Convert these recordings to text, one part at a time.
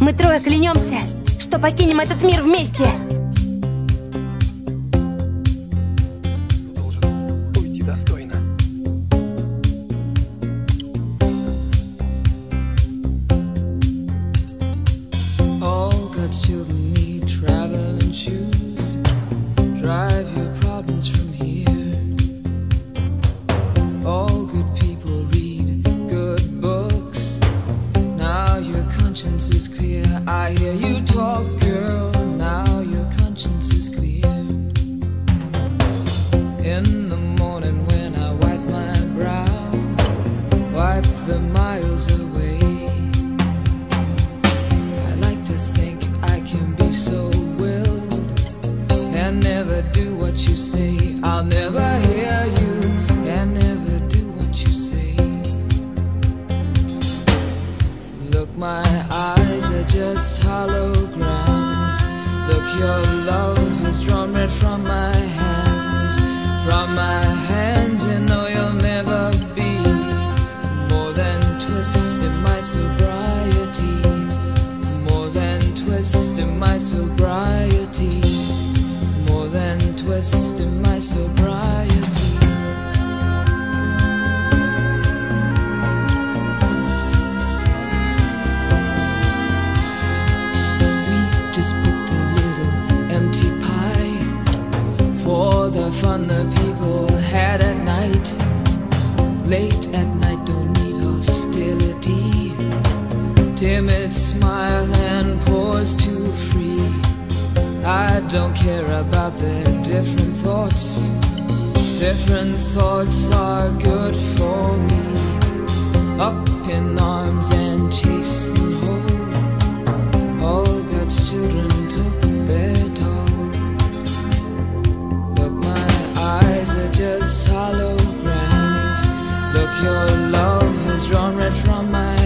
Мы трое клянемся, что покинем этот мир вместе. I hear you talk, girl. Now your conscience is clear. In the morning when I wipe my brow, wipe the miles away. I like to think I can be so and never do what you say. Fun the people had at night late at night don't need hostility timid smile and pause too free. I don't care about their different thoughts. Different thoughts are good for me. Up in arms and chased Look, your love has drawn red from my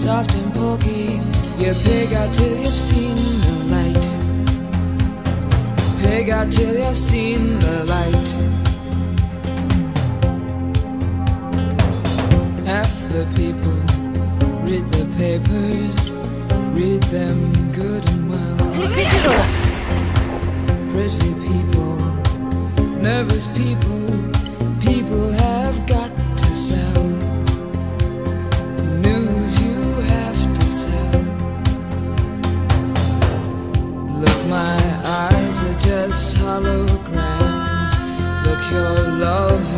soft and pokey. You pig out till you've seen the light. Pig out till you've seen the light. Half the people read the papers, read them good and well. Pretty people, nervous people,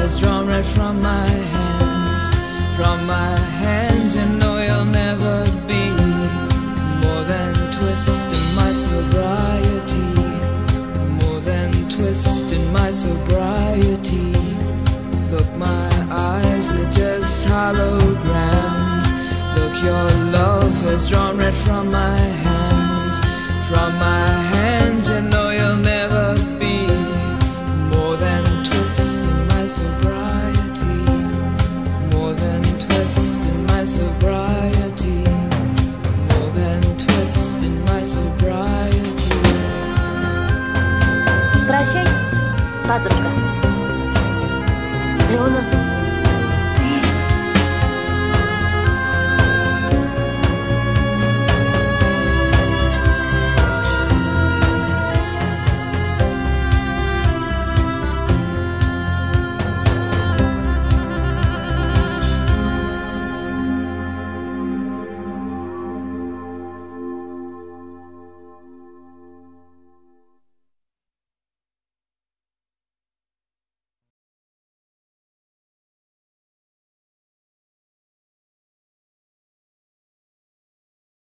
has drawn red from my hands. From my hands, you know you'll never be more than twist in my sobriety. More than twist in my sobriety. Look, my eyes are just holograms. Look, your love has drawn red from my hands. From 家族かローマ